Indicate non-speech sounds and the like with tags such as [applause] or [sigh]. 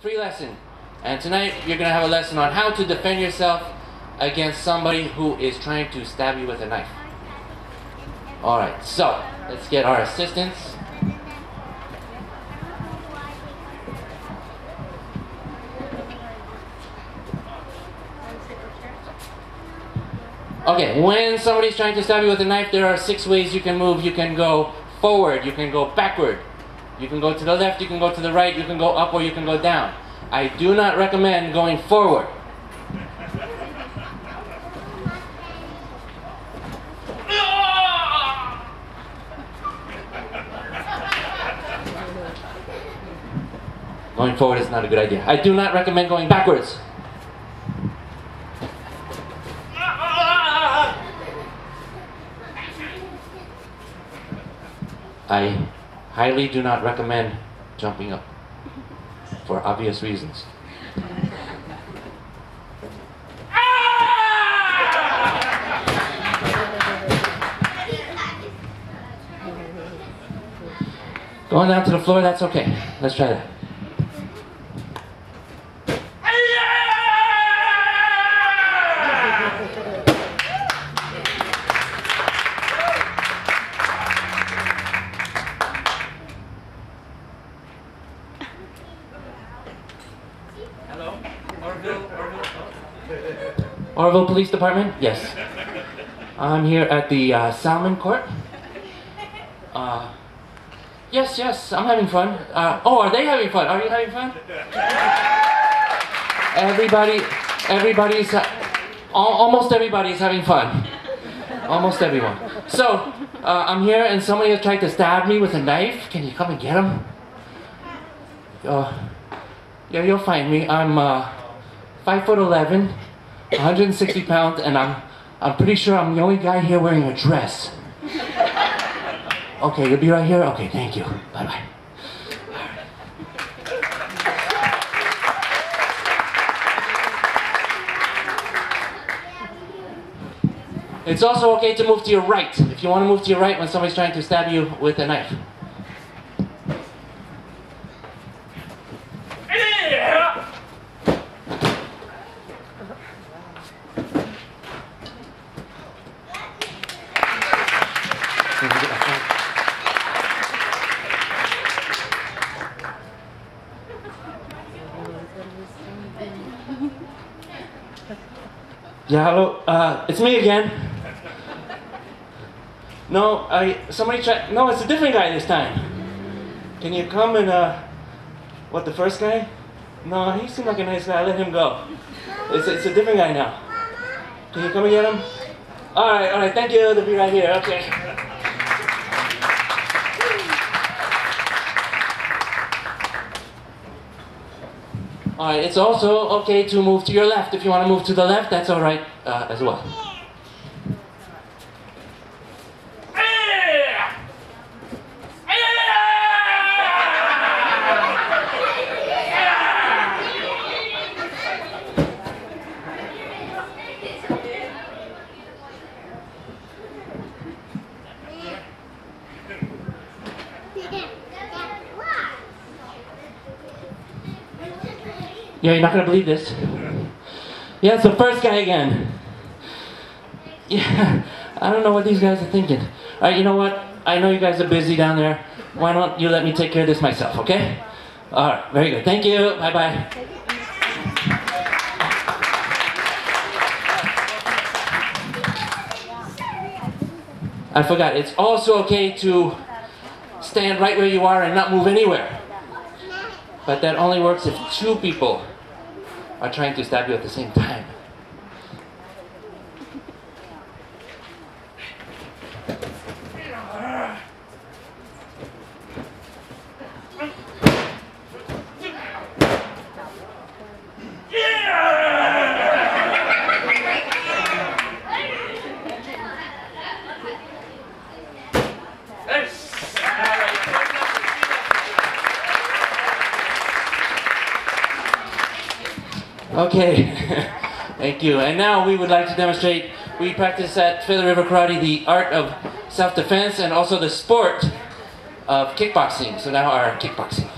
free lesson. And tonight you're going to have a lesson on how to defend yourself against somebody who is trying to stab you with a knife. Alright, so let's get our assistants. Okay, when somebody's trying to stab you with a knife, there are six ways you can move. You can go forward, you can go backward, you can go to the left, you can go to the right, you can go up, or you can go down. I do not recommend going forward. Going forward is not a good idea. I do not recommend going backwards. I highly do not recommend jumping up for obvious reasons. Going down to the floor, that's okay. Let's try that. Oroville, Police Department? Yes. I'm here at the uh, Salmon Court. Uh, yes, yes, I'm having fun. Uh, oh, are they having fun? Are you having fun? Everybody, everybody's, al- almost everybody's having fun. Almost everyone. So, uh, I'm here and somebody has tried to stab me with a knife. Can you come and get him? Uh, yeah, you'll find me. I'm uh, five foot eleven, 160 pounds, and I'm I'm pretty sure I'm the only guy here wearing a dress. Okay, you'll be right here. Okay, thank you. Bye bye. It's also okay to move to your right if you want to move to your right when somebody's trying to stab you with a knife. Yeah, hello. Uh, it's me again. No, I somebody tried. No, it's a different guy this time. Can you come and uh, what the first guy? No, he seemed like a nice guy. I Let him go. It's it's a different guy now. Can you come and get him? All right, all right. Thank you. They'll be right here. Okay. All right, it's also okay to move to your left. If you want to move to the left, that's all right uh, as well. Yeah, you're not gonna believe this. Yeah, it's the first guy again. Yeah, [laughs] I don't know what these guys are thinking. All right, you know what? I know you guys are busy down there. Why don't you let me take care of this myself, okay? All right, very good. Thank you. Bye bye. I forgot. It's also okay to stand right where you are and not move anywhere. But that only works if two people are trying to stab you at the same time. Okay, [laughs] thank you. And now we would like to demonstrate, we practice at Feather River Karate the art of self-defense and also the sport of kickboxing. So now our kickboxing.